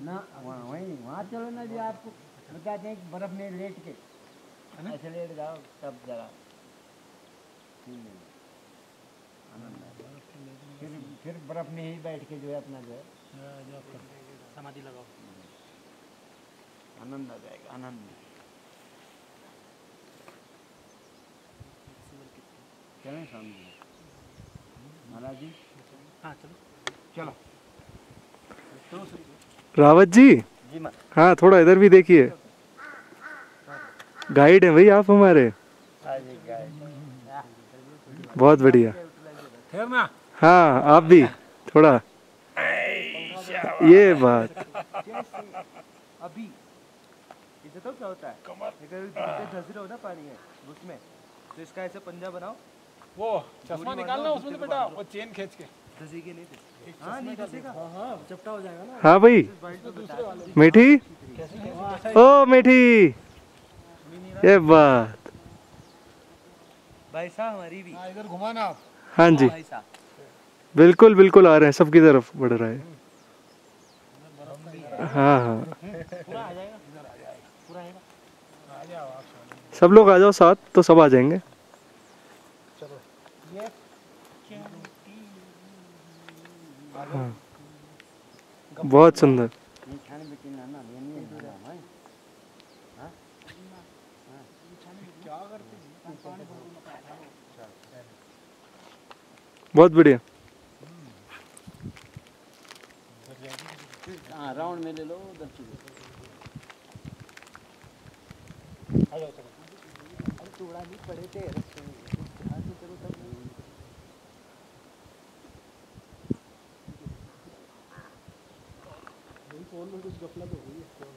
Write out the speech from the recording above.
ना वहाँ वहीं वहाँ चलो ना जी आपको। बताते हैं कि बर्फ़ में लेट के। ऐसे लेट जाओ तब जरा। हम्म। आएगा। फिर फिर बर्फ़ में ही बैठ के जो है अपना जो है। समाधि लगाओ। आनंद आ जाएगा आनंद। चलें स्वामी जी। महाराज जी। हाँ चलो। चलो। रावत जी? जी हाँ थोड़ा इधर भी देखिए। गाइड है भाई आप हमारे? गाय बहुत बढ़िया। हाँ आप भी थोड़ा। ये बात। अभी इसे तो क्या होता है? कमर अगर धस रहे हो ना पानी में उसमें। तो इसका ऐसे पंजा बनाओ। वो चश्मा निकालना उसमें से बेटा वो चेन खींच के। धसी के हाँ नहीं धसेगा हाँ भाई। मीठी? ओ, मीठी। ये बात। भाई साहब हमारी भी इधर घुमाना आप हाँ जी। बिल्कुल बिल्कुल आ रहे हैं, सबकी तरफ़ बढ़ रहा है। हाँ हाँ। सब लोग आ जाओ साथ तो सब आ जाएँगे। हाँ। बहुत सुंदर। है बहुत बढ़िया। हाँ राउंड में ले लो उधर चलो टुकड़ा नहीं पड़े थे फ़ोन में कुछ गफलत हो गई है?